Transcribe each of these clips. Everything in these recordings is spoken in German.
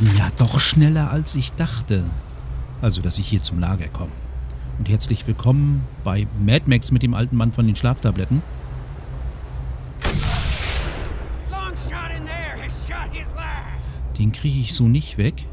ja doch schneller, als ich dachte. Also, dass ich hier zum Lager komme. Und herzlich willkommen bei Mad Max mit dem alten Mann von den Schlaftabletten. Den kriege ich so nicht weg.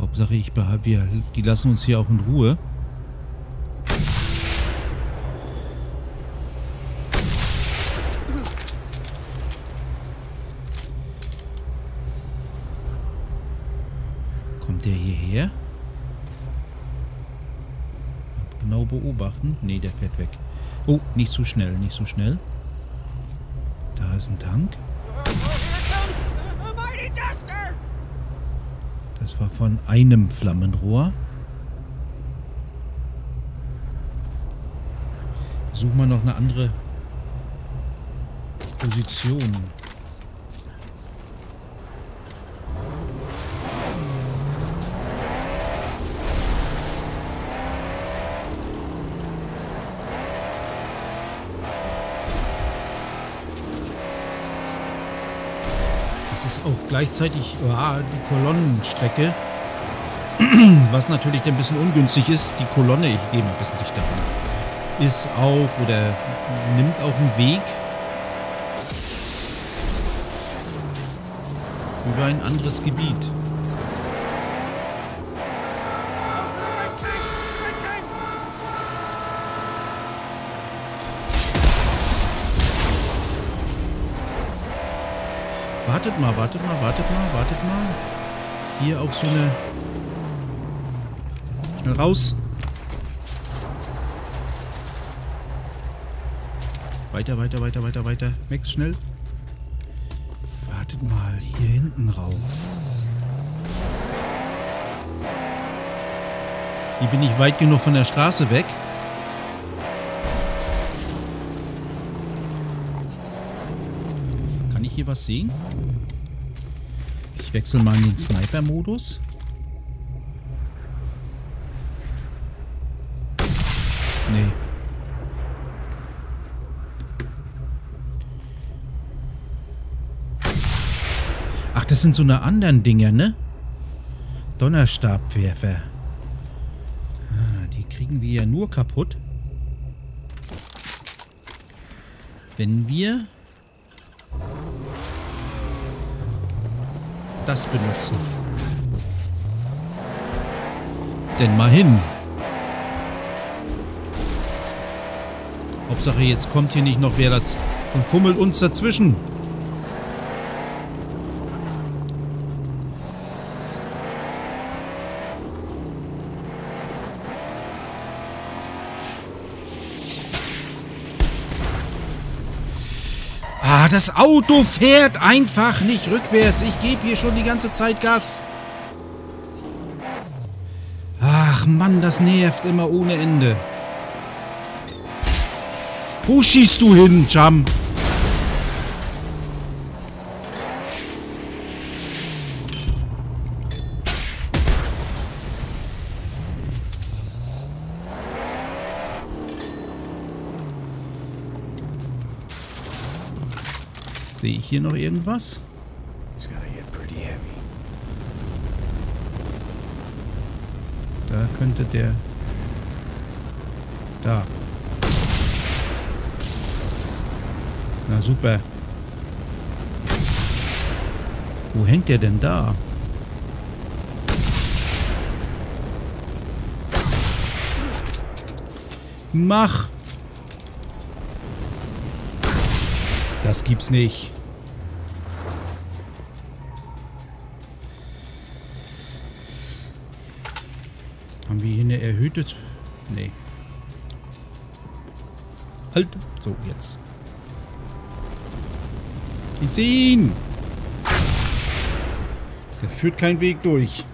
Hauptsache, ich behalte, wir, die lassen uns hier auch in Ruhe. Kommt der hierher? Genau beobachten. Ne, der fährt weg. Oh, nicht zu schnell, nicht so schnell. Da ist ein Tank. Das war von einem Flammenrohr. Suchen wir noch eine andere Position. Das ist auch gleichzeitig ja, die Kolonnenstrecke. Was natürlich ein bisschen ungünstig ist. Die Kolonne, ich gehe mal ein bisschen dichter ran, ist auch oder nimmt auch einen Weg über ein anderes Gebiet. Wartet mal, wartet mal, wartet mal, wartet mal. Hier auf so eine... Schnell raus. Weiter, weiter, weiter, weiter, weiter. Max, schnell. Wartet mal, hier hinten rauf. Hier bin ich weit genug von der Straße weg. Ich hier was sehen? Ich wechsle mal in den Sniper-Modus. Nee. Ach, das sind so eine anderen Dinger, ne? Donnerstabwerfer. Ah, die kriegen wir ja nur kaputt. Wenn wir das benutzen. Denn mal hin. Hauptsache, jetzt kommt hier nicht noch wer und fummelt uns dazwischen. Ah, das Auto fährt einfach nicht rückwärts. Ich gebe hier schon die ganze Zeit Gas. Ach Mann, das nervt immer ohne Ende. Wo schießt du hin, Jam? Hier noch irgendwas? Da könnte der... Da. Na super. Wo hängt der denn da? Mach! Das gibt's nicht. Erhöhte... Nee. Halt! So, jetzt. Ich sehe ihn! Da führt kein Weg durch.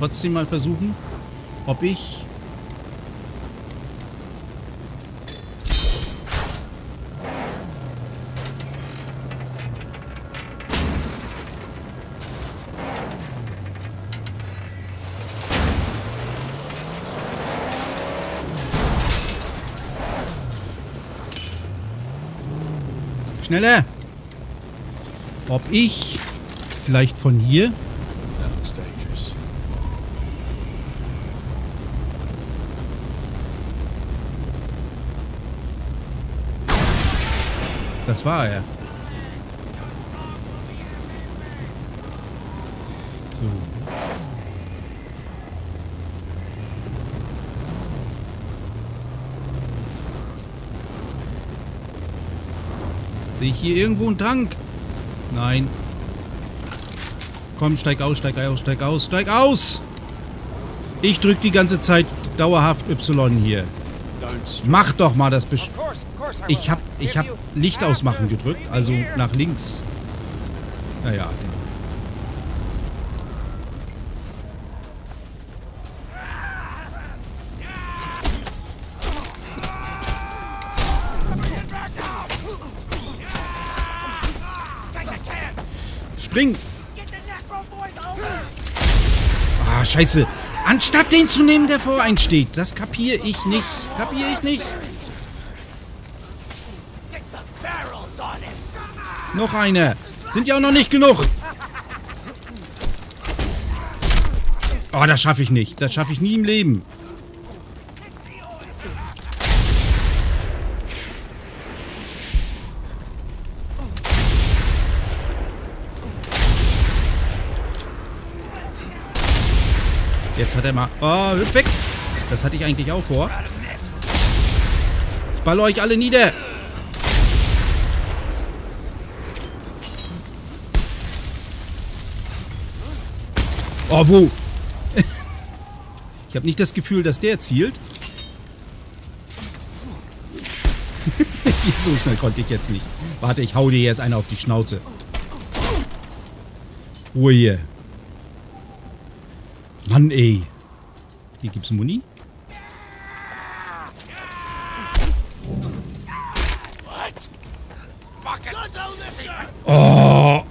Trotzdem mal versuchen, ob ich... Schneller! Ob ich vielleicht von hier Das war er. So. Sehe ich hier irgendwo einen Trank? Nein. Komm, steig aus, steig aus, steig aus, steig aus! Ich drück die ganze Zeit dauerhaft Y hier. Mach doch mal das will. Ich hab, ich If hab you Licht ausmachen gedrückt, also nach links. Naja. Spring! Ah, scheiße. Anstatt den zu nehmen, der vor einem steht. Das kapiere ich nicht. Kapiere ich nicht. Noch einer. Sind ja auch noch nicht genug. Oh, das schaffe ich nicht. Das schaffe ich nie im Leben. Jetzt hat er mal... Oh, hüpf weg. Das hatte ich eigentlich auch vor. Ich baller euch alle nieder. Oh, wo? Ich habe nicht das Gefühl, dass der zielt. so schnell konnte ich jetzt nicht. Warte, ich hau dir jetzt einer auf die Schnauze. Ruhe hier. Mann, ey. Hier gibt's Muni. Oh.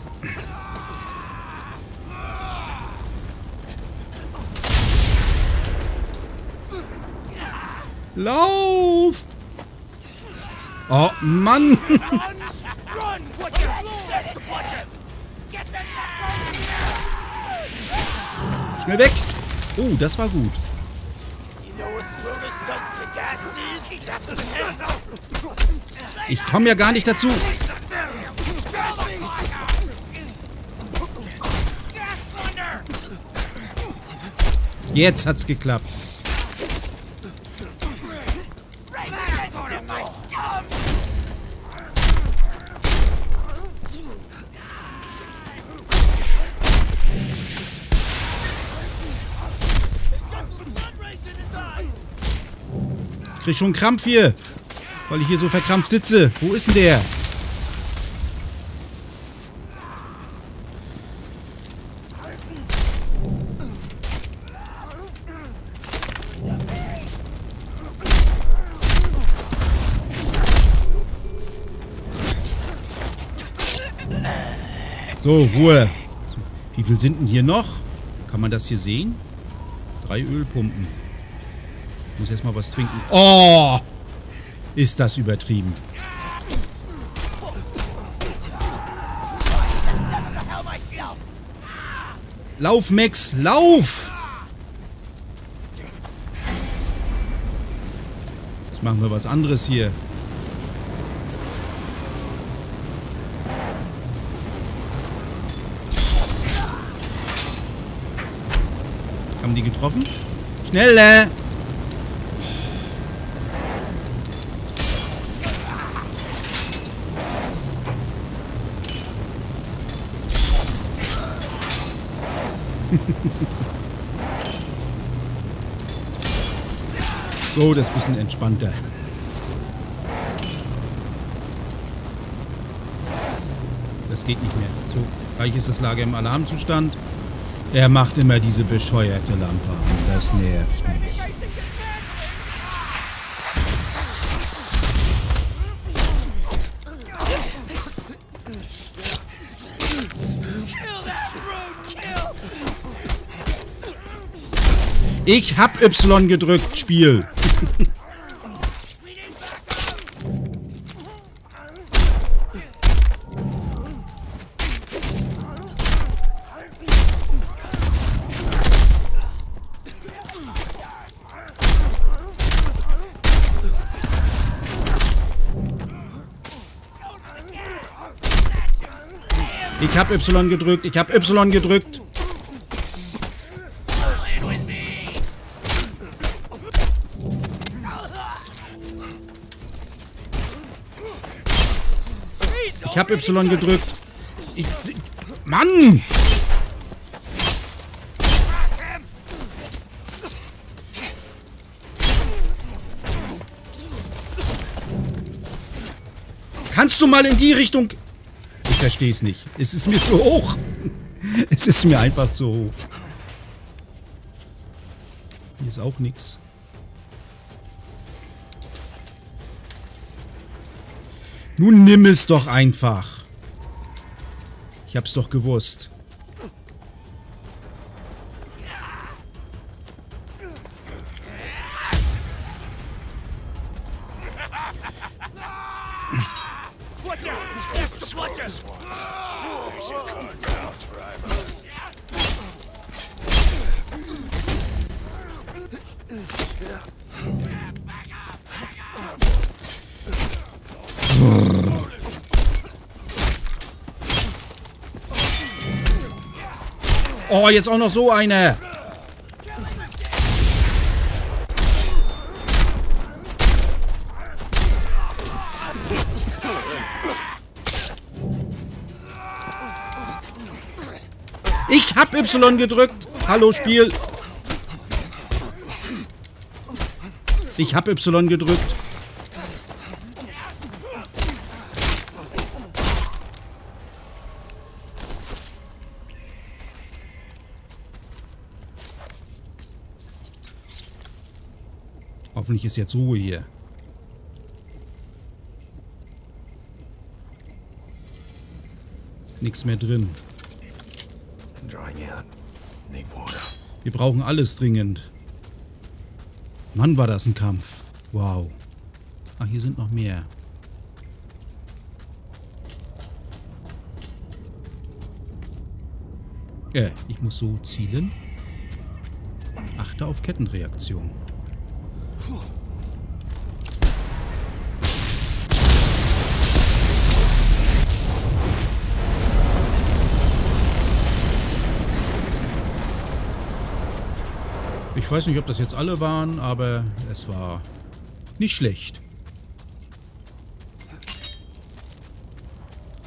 Lauf! Oh, Mann! Schnell weg! Oh, das war gut. Ich komme ja gar nicht dazu. Jetzt hat's geklappt. Krieg schon Krampf hier. Weil ich hier so verkrampft sitze. Wo ist denn der? So, Ruhe. Wie viel sind denn hier noch? Kann man das hier sehen? Drei Ölpumpen. Ich muss jetzt mal was trinken. Oh! Ist das übertrieben. Lauf, Max, lauf! Jetzt machen wir was anderes hier. Haben die getroffen? Schneller! So, das ist ein bisschen entspannter. Das geht nicht mehr. So, gleich ist das Lager im Alarmzustand. Er macht immer diese bescheuerte Lampe an. Das nervt mich. Ich hab Y gedrückt, Spiel. Ich hab Y gedrückt, ich hab Y gedrückt. Ich hab Y gedrückt. Ich, Mann! Kannst du mal in die Richtung... Ich verstehe es nicht. Es ist mir zu hoch. Es ist mir einfach zu hoch. Hier ist auch nichts. Nun nimm es doch einfach. Ich hab's doch gewusst. Oh, jetzt auch noch so eine. Ich hab Y gedrückt. Hallo, Spiel. Ich hab Y gedrückt. Hoffentlich ist jetzt Ruhe hier. Nichts mehr drin. Wir brauchen alles dringend. Mann, war das ein Kampf. Wow. Ah, hier sind noch mehr. Äh, ich muss so zielen. Achte auf Kettenreaktion. Ich weiß nicht, ob das jetzt alle waren, aber es war nicht schlecht.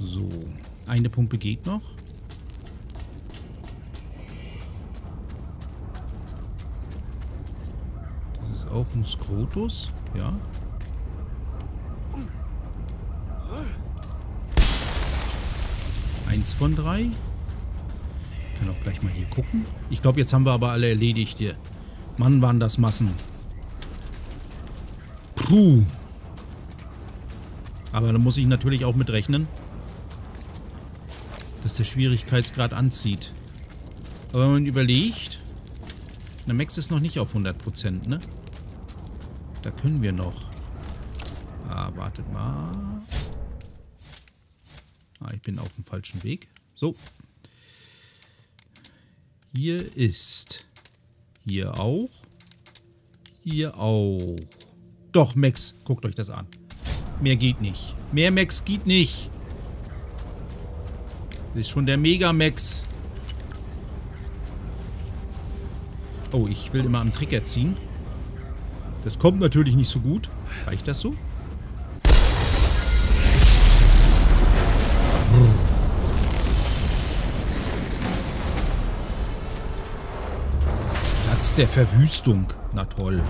So, eine Pumpe geht noch. Das ist auch ein Skrotus, ja. Eins von drei. Ich kann auch gleich mal hier gucken. Ich glaube, jetzt haben wir aber alle erledigt hier. Mann, waren das Massen. Puh. Aber da muss ich natürlich auch mit rechnen, dass der Schwierigkeitsgrad anzieht. Aber wenn man überlegt, der Max ist noch nicht auf 100%, ne? Da können wir noch. Ah, wartet mal. Ah, ich bin auf dem falschen Weg. So. Hier ist... Hier auch. Hier auch. Doch, Max, guckt euch das an. Mehr geht nicht. Mehr Max geht nicht. Das ist schon der Mega-Max. Oh, ich will immer am Trigger ziehen. Das kommt natürlich nicht so gut. Reicht das so? Platz der Verwüstung. Na toll.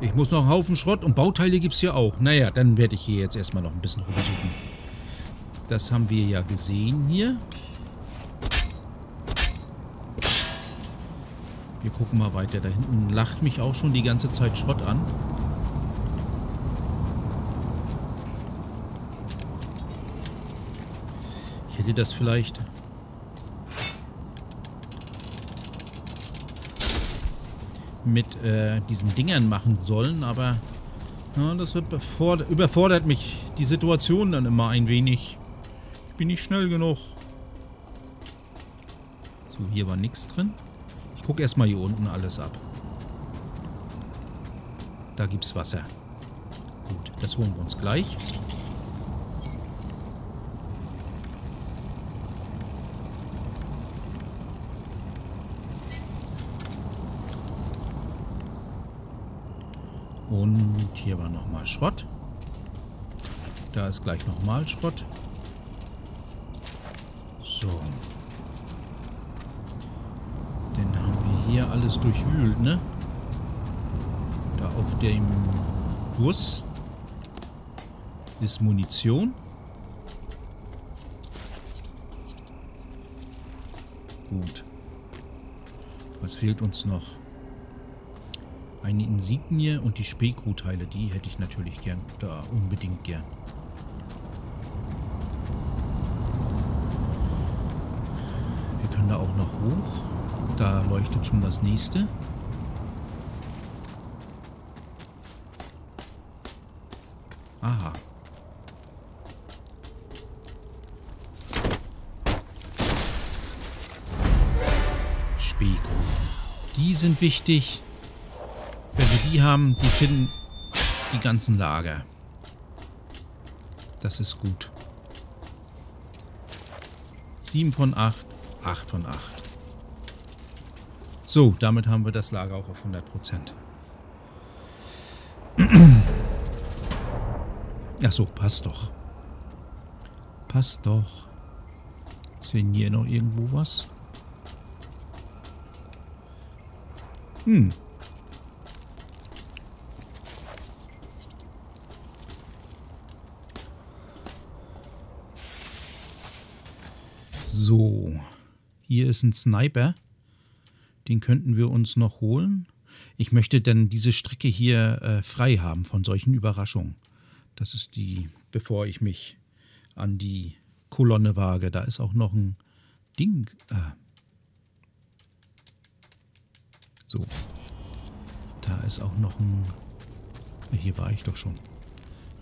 Ich muss noch einen Haufen Schrott und Bauteile gibt es hier auch. Naja, dann werde ich hier jetzt erstmal noch ein bisschen rumsuchen. Das haben wir ja gesehen hier. Wir gucken mal weiter. Da hinten lacht mich auch schon die ganze Zeit Schrott an. Ich hätte das vielleicht... mit äh, diesen Dingern machen sollen, aber ja, das überfordert mich die Situation dann immer ein wenig. Ich bin nicht schnell genug. So, hier war nichts drin. Ich gucke erstmal hier unten alles ab. Da gibt es Wasser. Gut, das holen wir uns gleich. Und hier war nochmal Schrott. Da ist gleich nochmal Schrott. So. Dann haben wir hier alles durchwühlt, ne? Da auf dem Bus ist Munition. Gut. Was fehlt uns noch? Eine Insignie und die Spekru-Teile, die hätte ich natürlich gern. Da unbedingt gern. Wir können da auch noch hoch. Da leuchtet schon das nächste. Aha. Spekru. Die sind wichtig die haben, die finden die ganzen Lager. Das ist gut. 7 von 8, 8 von 8. So, damit haben wir das Lager auch auf 100%. Ach so, passt doch. Passt doch. Sehen hier noch irgendwo was? Hm, So, hier ist ein Sniper. Den könnten wir uns noch holen. Ich möchte denn diese Strecke hier äh, frei haben von solchen Überraschungen. Das ist die, bevor ich mich an die Kolonne wage. Da ist auch noch ein Ding. Ah. So. Da ist auch noch ein... Hier war ich doch schon.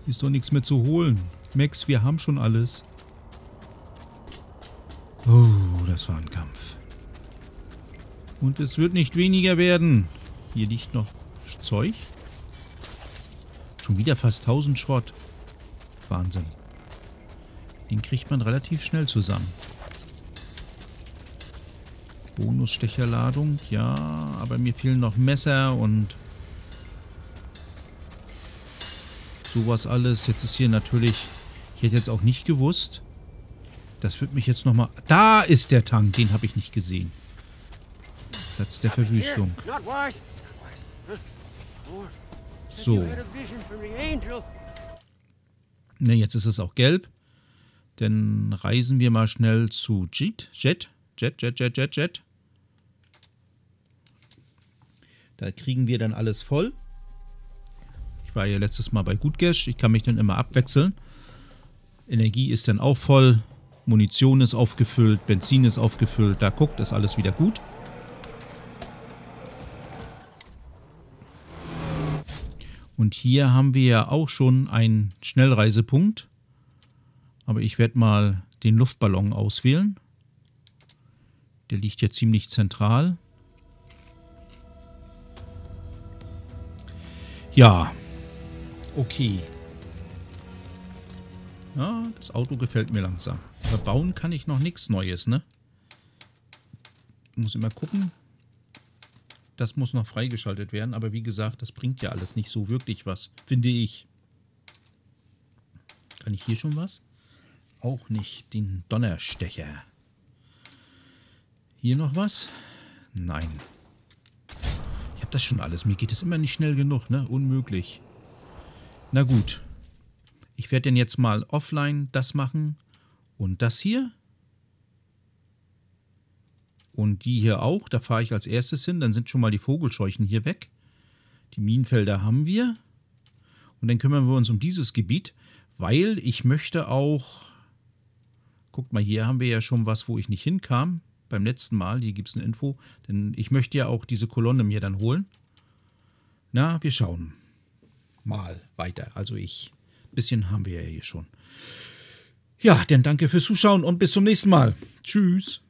Hier ist doch nichts mehr zu holen. Max, wir haben schon alles. Oh, das war ein Kampf. Und es wird nicht weniger werden. Hier liegt noch Zeug. Schon wieder fast 1000 Schrott. Wahnsinn. Den kriegt man relativ schnell zusammen. Bonusstecherladung, ja, aber mir fehlen noch Messer und sowas alles. Jetzt ist hier natürlich, ich hätte jetzt auch nicht gewusst, das wird mich jetzt nochmal... Da ist der Tank, den habe ich nicht gesehen. Platz der Verwüstung. So. Ne, jetzt ist es auch gelb. Dann reisen wir mal schnell zu Jet. Jet, Jet, Jet, Jet, Jet, Jet. Da kriegen wir dann alles voll. Ich war ja letztes Mal bei Gutgesch. Ich kann mich dann immer abwechseln. Energie ist dann auch voll. Munition ist aufgefüllt, Benzin ist aufgefüllt. Da guckt, ist alles wieder gut. Und hier haben wir ja auch schon einen Schnellreisepunkt. Aber ich werde mal den Luftballon auswählen. Der liegt ja ziemlich zentral. Ja. Okay. Ja, das Auto gefällt mir langsam. Verbauen kann ich noch nichts Neues, ne? Muss immer gucken. Das muss noch freigeschaltet werden, aber wie gesagt, das bringt ja alles nicht so wirklich was, finde ich. Kann ich hier schon was? Auch nicht. Den Donnerstecher. Hier noch was? Nein. Ich habe das schon alles. Mir geht es immer nicht schnell genug, ne? Unmöglich. Na gut. Ich werde denn jetzt mal offline das machen und das hier. Und die hier auch. Da fahre ich als erstes hin. Dann sind schon mal die Vogelscheuchen hier weg. Die Minenfelder haben wir. Und dann kümmern wir uns um dieses Gebiet, weil ich möchte auch... Guckt mal, hier haben wir ja schon was, wo ich nicht hinkam. Beim letzten Mal. Hier gibt es eine Info. Denn ich möchte ja auch diese Kolonne mir dann holen. Na, wir schauen mal weiter. Also ich. Ein bisschen haben wir ja hier schon. Ja, dann danke fürs Zuschauen und bis zum nächsten Mal. Tschüss.